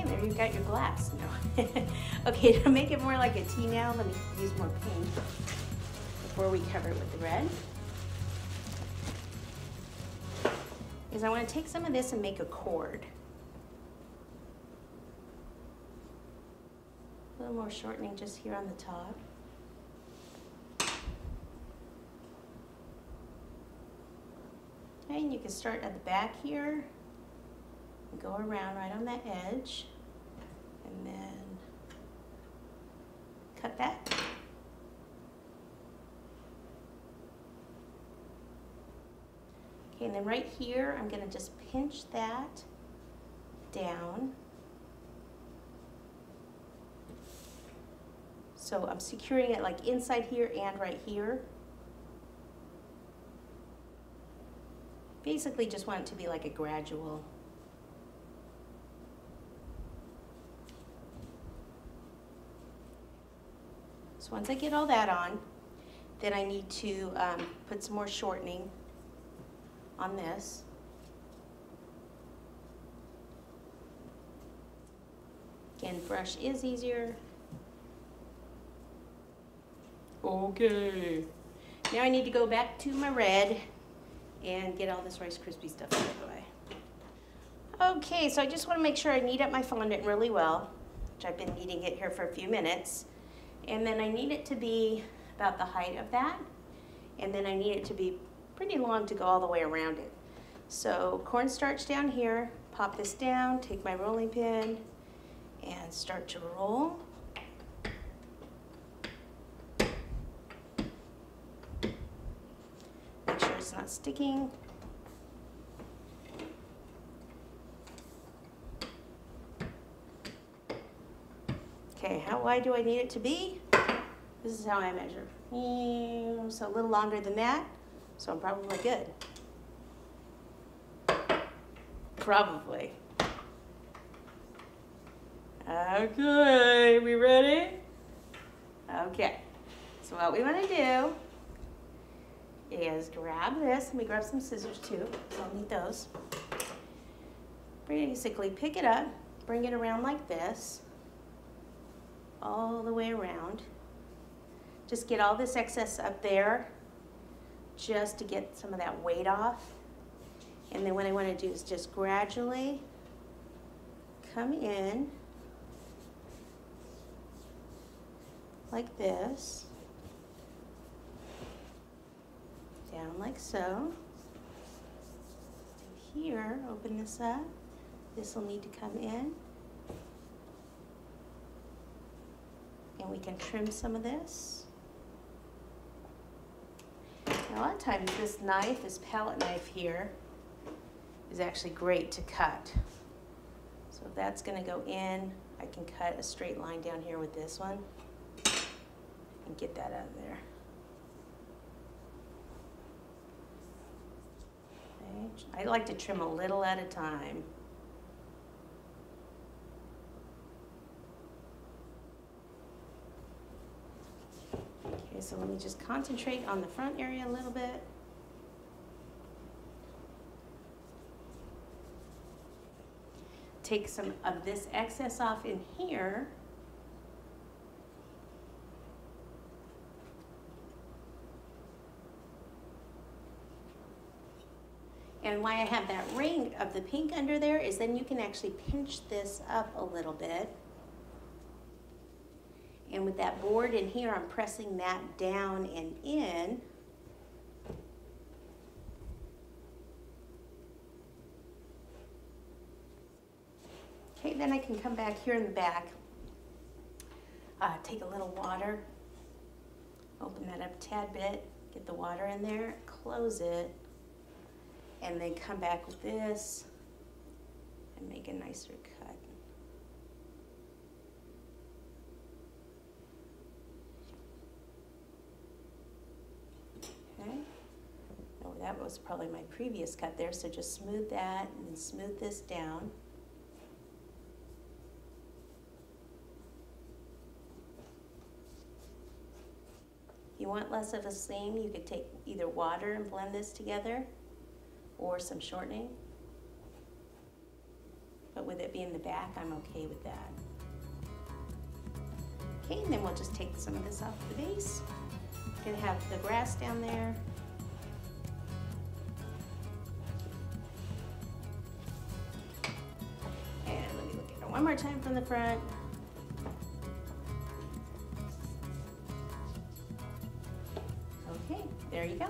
Okay, there you've got your glass. No. okay, to make it more like a tee now, let me use more pink before we cover it with the red. Is I want to take some of this and make a cord. A little more shortening just here on the top. And you can start at the back here go around right on that edge and then cut that. Okay, and then right here, I'm gonna just pinch that down. So I'm securing it like inside here and right here. Basically just want it to be like a gradual. So once I get all that on, then I need to um, put some more shortening on this. Again, brush is easier. Okay. Now I need to go back to my red and get all this Rice Krispie stuff out of the way. Okay, so I just want to make sure I knead up my fondant really well, which I've been kneading it here for a few minutes. And then I need it to be about the height of that. And then I need it to be pretty long to go all the way around it. So cornstarch down here, pop this down, take my rolling pin, and start to roll. Make sure it's not sticking. Okay, how wide do I need it to be? This is how I measure. Hmm, so a little longer than that, so I'm probably good. Probably. Okay, we ready? Okay, so what we want to do is grab this. Let me grab some scissors too, so I'll need those. Basically pick it up, bring it around like this, all the way around. Just get all this excess up there, just to get some of that weight off. And then what I want to do is just gradually come in like this. down like so. Here, open this up. This will need to come in. We can trim some of this. Now, a lot of times this knife, this palette knife here, is actually great to cut. So that's gonna go in, I can cut a straight line down here with this one and get that out of there. I like to trim a little at a time. Okay, so let me just concentrate on the front area a little bit. Take some of this excess off in here. And why I have that ring of the pink under there is then you can actually pinch this up a little bit. And with that board in here, I'm pressing that down and in. Okay, then I can come back here in the back, uh, take a little water, open that up a tad bit, get the water in there, close it, and then come back with this and make a nicer that was probably my previous cut there. So just smooth that and smooth this down. If you want less of a seam, you could take either water and blend this together or some shortening. But with it being the back, I'm okay with that. Okay, and then we'll just take some of this off the base. Gonna have the grass down there. One more time from the front. Okay, there you go.